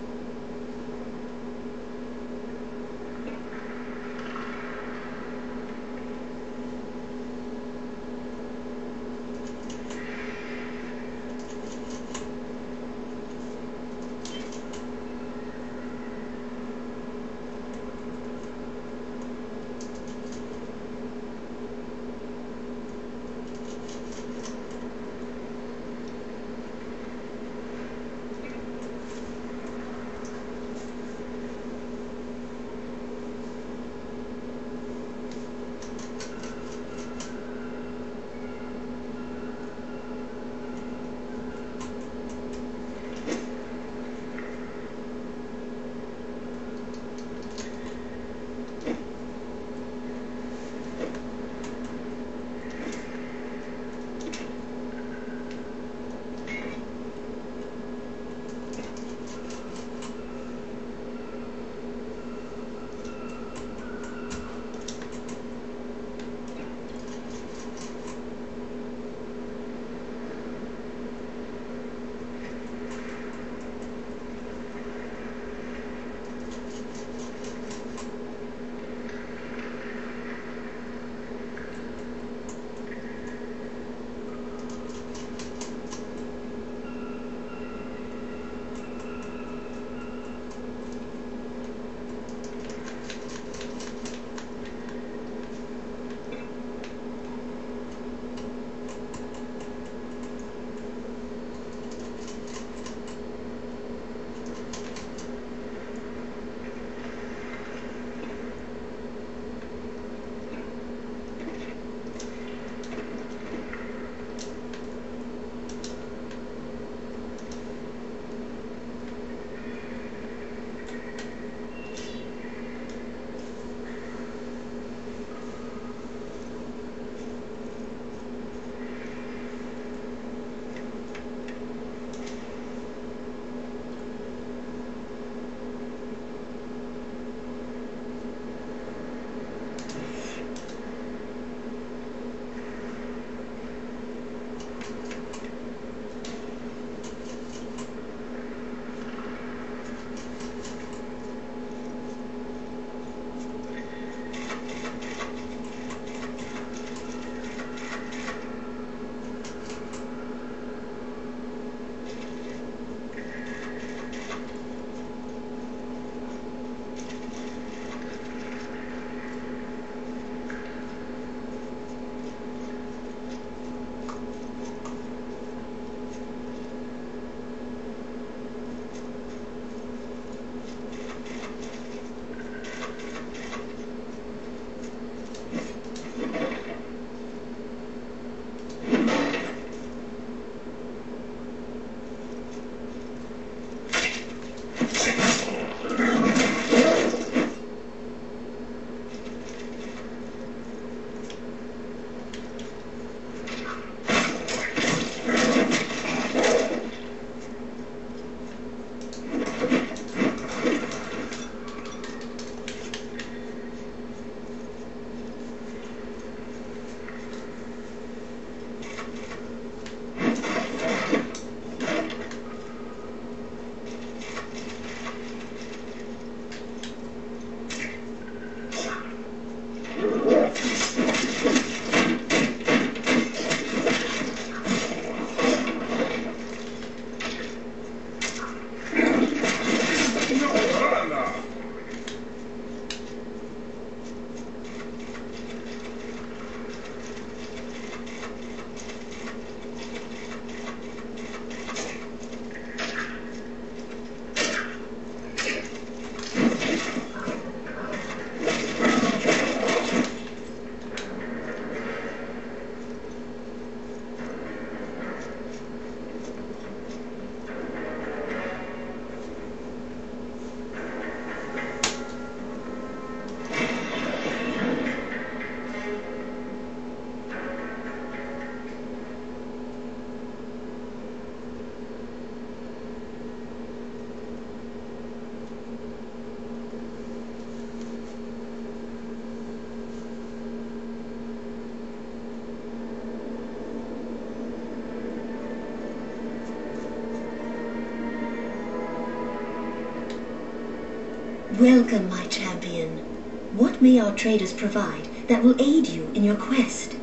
you Welcome, my champion. What may our traders provide that will aid you in your quest?